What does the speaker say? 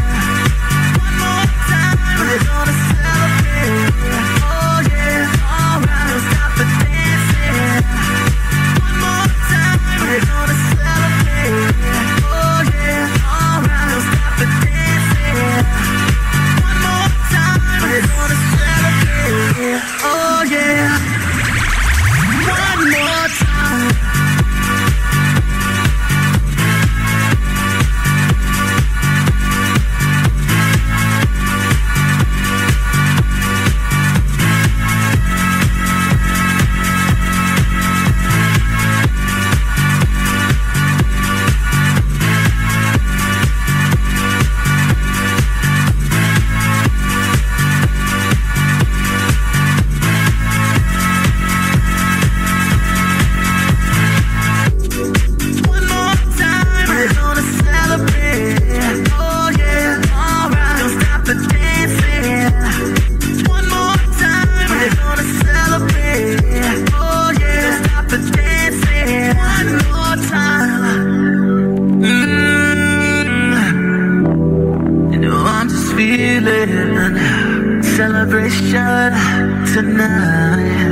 yeah. feeling celebration tonight.